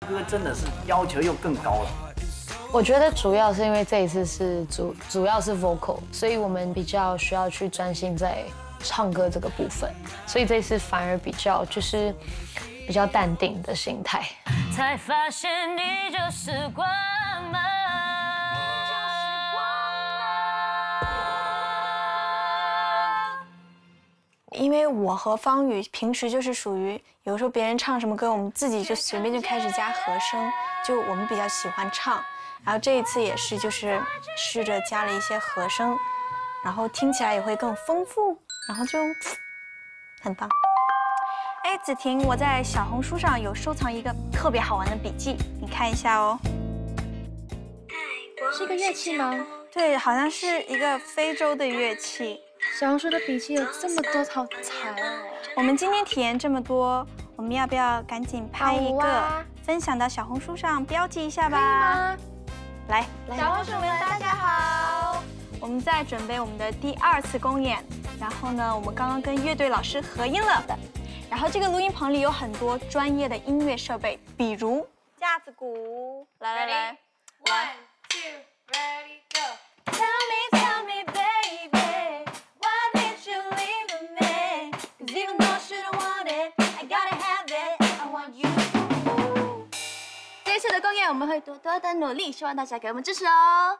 歌真的是要求又更高了。我觉得主要是因为这一次是主主要是 vocal，所以我们比较需要去专心在唱歌这个部分，所以这次反而比较就是比较淡定的心态。才发现你就是光芒。因为我和方宇平时就是属于，有时候别人唱什么歌，我们自己就随便就开始加和声，就我们比较喜欢唱。然后这一次也是，就是试着加了一些和声，然后听起来也会更丰富，然后就很棒。哎，子婷，我在小红书上有收藏一个特别好玩的笔记，你看一下哦。是一个乐器吗？对，好像是一个非洲的乐器。小红书的笔记有这么多好材哦。我们今天体验这么多，我们要不要赶紧拍一个，分享到小红书上标记一下吧？来，小红薯们，大家好！我们在准备我们的第二次公演，然后呢，我们刚刚跟乐队老师合音了，然后这个录音棚里有很多专业的音乐设备，比如架子鼓，来来来，One two ready go。我们会多多的努力，希望大家给我们支持哦。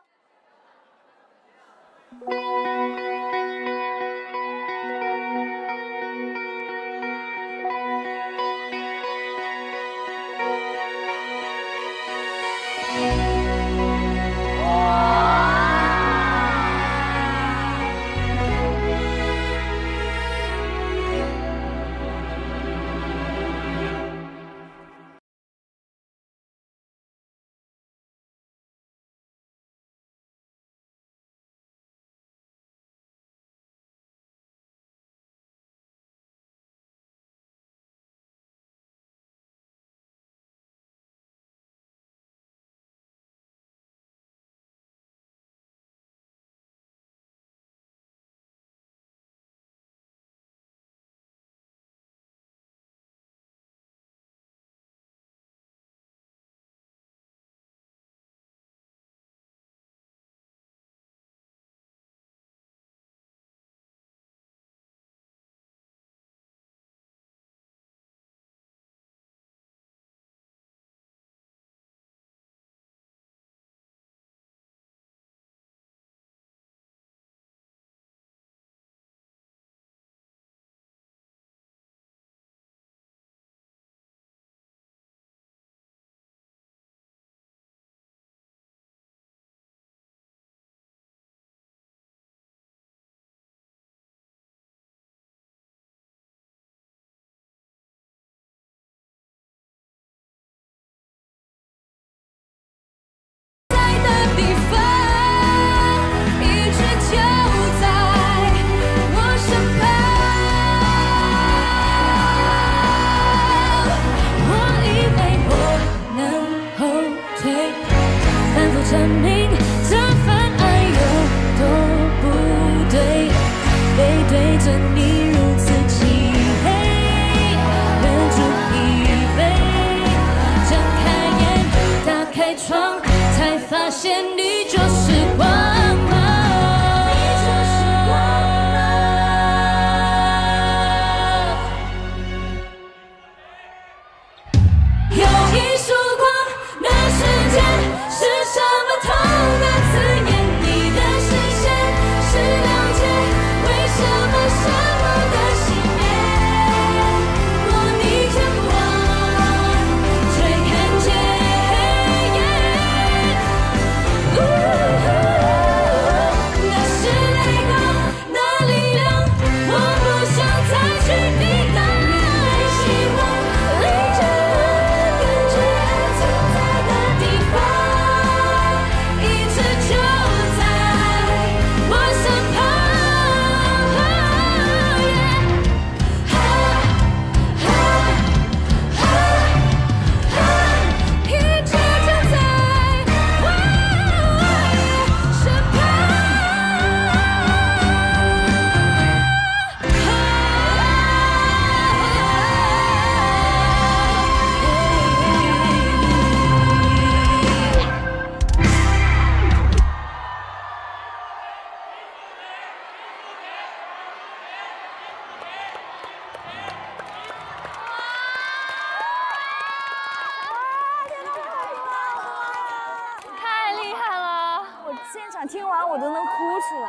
听完我都能哭出来。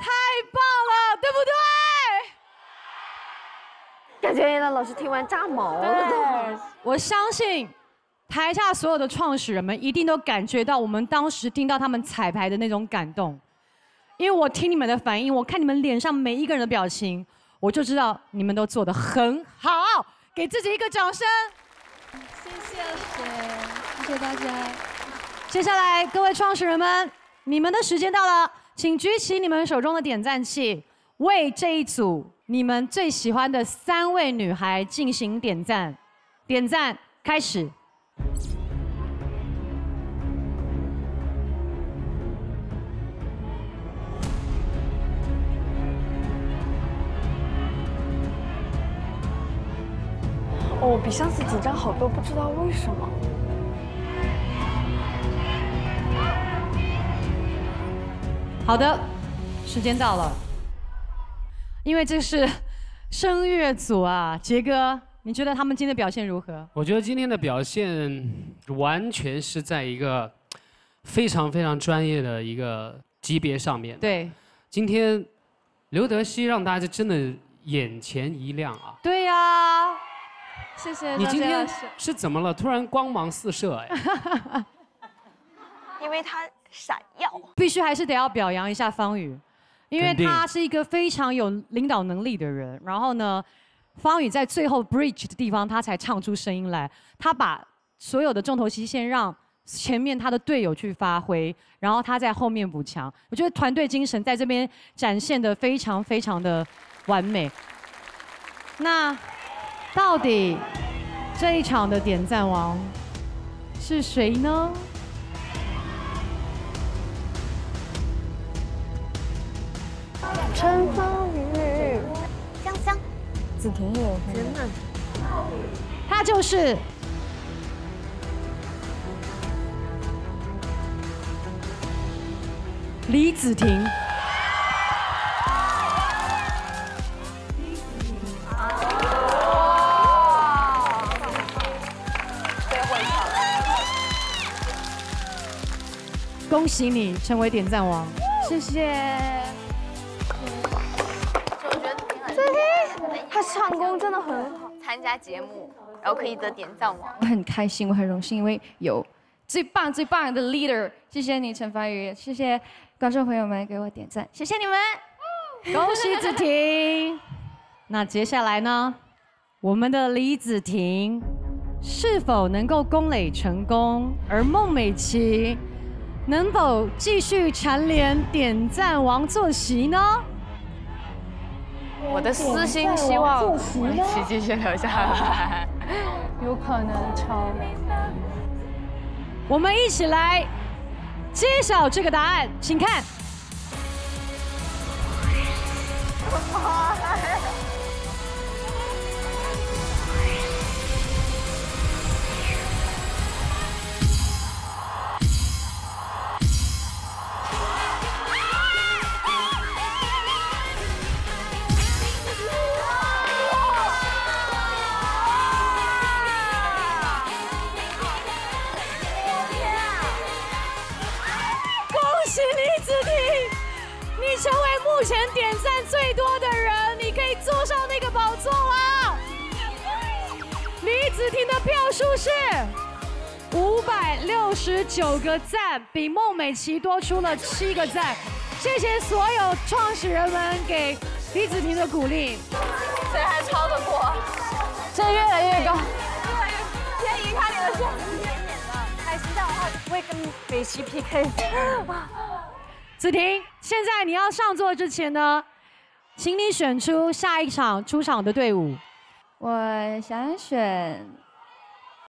太棒了，对不对？感觉叶老师听完炸毛了。我相信台下所有的创始人们一定都感觉到我们当时听到他们彩排的那种感动，因为我听你们的反应，我看你们脸上每一个人的表情，我就知道你们都做得很好，给自己一个掌声。谢谢谢谢大家。接下来，各位创始人们，你们的时间到了，请举起你们手中的点赞器，为这一组你们最喜欢的三位女孩进行点赞。点赞开始。哦，比上次紧张好多，不知道为什么。好的，时间到了，因为这是声乐组啊，杰哥，你觉得他们今天的表现如何？我觉得今天的表现完全是在一个非常非常专业的一个级别上面。对，今天刘德熙让大家真的眼前一亮啊！对呀，谢谢你今天。是怎么了？突然光芒四射哎！因为他闪耀。必须还是得要表扬一下方宇，因为他是一个非常有领导能力的人。然后呢，方宇在最后 bridge 的地方，他才唱出声音来。他把所有的重头戏先让前面他的队友去发挥，然后他在后面补强。我觉得团队精神在这边展现的非常非常的完美。那到底这一场的点赞王是谁呢？春风雨雨，香香，子婷也有真的。他就是李子婷。恭喜你成为点赞王！谢谢。他唱功真的很好。参加节目，然后可以得点赞王。我很开心，我很荣幸，因为有最棒最棒的 leader。谢谢你，陈凡宇，谢谢观众朋友们给我点赞，谢谢你们。恭喜子婷。那接下来呢？我们的李子婷是否能够攻垒成功？而孟美岐能否继续蝉联点赞王坐席呢？我的私心希望一起继续留下来。有可能超。我们一起来揭晓这个答案，请看。最多的人，你可以坐上那个宝座了。李子婷的票数是五百六十九个赞，比孟美岐多出了七个赞。谢谢所有创始人们给李子婷的鼓励。谁还超得过？这越来越高。越来越偏移看你的手，开心这样的话就不会跟美琪 PK。子婷，现在你要上座之前呢，请你选出下一场出场的队伍。我想选